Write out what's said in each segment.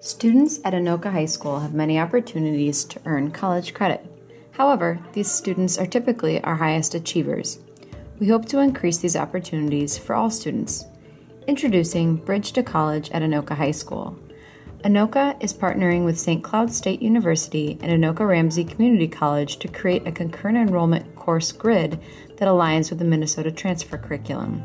Students at Anoka High School have many opportunities to earn college credit. However, these students are typically our highest achievers. We hope to increase these opportunities for all students. Introducing Bridge to College at Anoka High School. Anoka is partnering with St. Cloud State University and Anoka Ramsey Community College to create a concurrent enrollment course grid that aligns with the Minnesota Transfer Curriculum.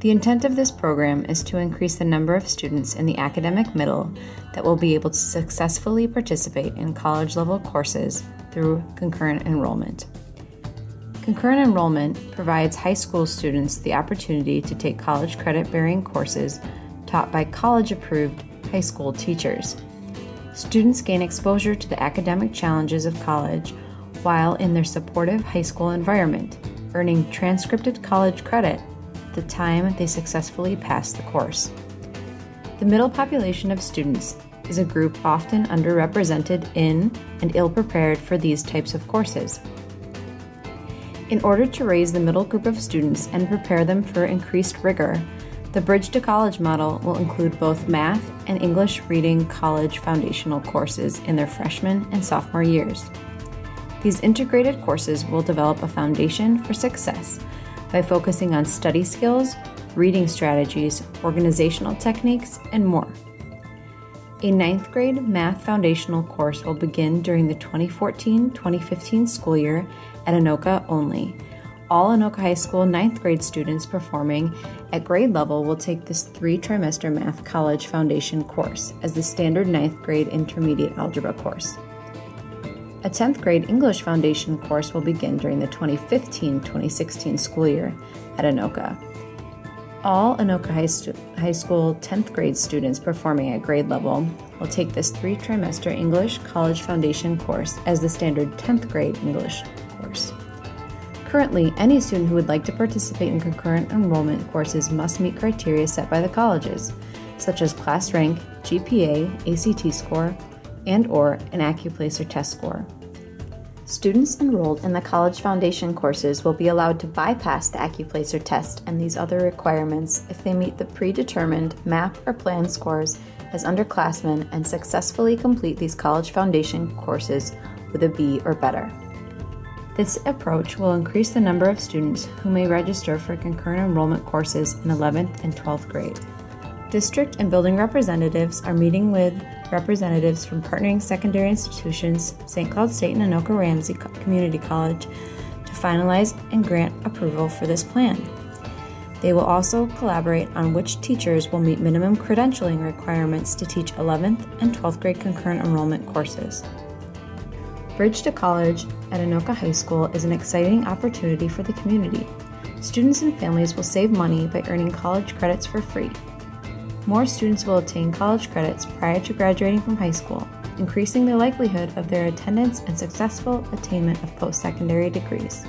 The intent of this program is to increase the number of students in the academic middle that will be able to successfully participate in college level courses through concurrent enrollment. Concurrent enrollment provides high school students the opportunity to take college credit bearing courses taught by college approved high school teachers. Students gain exposure to the academic challenges of college while in their supportive high school environment, earning transcripted college credit the time they successfully pass the course. The middle population of students is a group often underrepresented in and ill prepared for these types of courses. In order to raise the middle group of students and prepare them for increased rigor, the Bridge to College model will include both math and English reading college foundational courses in their freshman and sophomore years. These integrated courses will develop a foundation for success by focusing on study skills, reading strategies, organizational techniques, and more. A ninth grade math foundational course will begin during the 2014 2015 school year at Anoka only. All Anoka High School ninth grade students performing at grade level will take this three trimester math college foundation course as the standard ninth grade intermediate algebra course. A 10th grade English Foundation course will begin during the 2015 2016 school year at Anoka. All Anoka High, Stu- High, School 10th grade students performing at grade level will take this three trimester English College Foundation course as the standard 10th grade English course. Currently, any student who would like to participate in concurrent enrollment courses must meet criteria set by the colleges, such as class rank, GPA, ACT score, and or an AccuPlacer test score. Students enrolled in the College Foundation courses will be allowed to bypass the AccuPlacer test and these other requirements if they meet the predetermined MAP or plan scores as underclassmen and successfully complete these College Foundation courses with a B or better. This approach will increase the number of students who may register for concurrent enrollment courses in 11th and 12th grade. District and building representatives are meeting with representatives from partnering secondary institutions, St. Cloud State and Anoka Ramsey Community College, to finalize and grant approval for this plan. They will also collaborate on which teachers will meet minimum credentialing requirements to teach 11th and 12th grade concurrent enrollment courses. Bridge to College at Anoka High School is an exciting opportunity for the community. Students and families will save money by earning college credits for free more students will obtain college credits prior to graduating from high school, increasing the likelihood of their attendance and successful attainment of post secondary degrees.